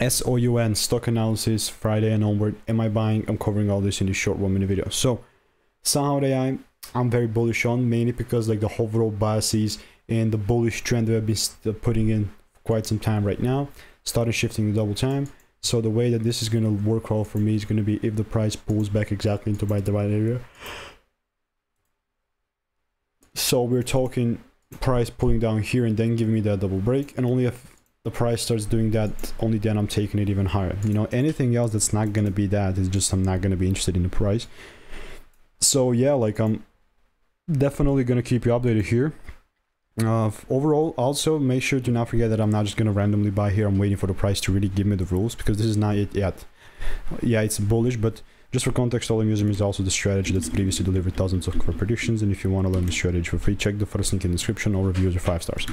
SOUN stock analysis Friday and onward. Am I buying? I'm covering all this in this short one minute video. So SoundHound AI, I'm very bullish on mainly because like the overall biases and the bullish trend that I've been uh, putting in quite some time right now started shifting to double time. So the way that this is going to work out for me is going to be if the price pulls back exactly into my divide area. So we're talking price pulling down here and then giving me that double break and only if the price starts doing that only then i'm taking it even higher. You know anything else that's not to be that is just i'm not to be interested in the price. So yeah like i'm definitely to keep you updated here. Uh, overall also make sure to not forget that i'm not just to randomly buy here. I'm waiting for the price to really give me the rules because this is not it yet. Yeah it's bullish but just for context, all using is also the strategy that's previously delivered thousands of predictions, and if you want to learn the strategy for free, check the first link in the description, all reviews are 5 stars.